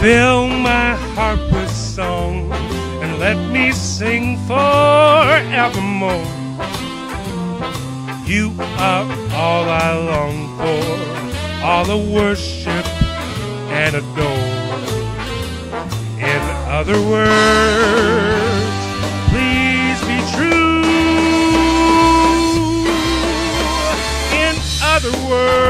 Fill my heart with song and let me sing forevermore. You are all I long for, all I worship and adore. In other words, please be true. In other words,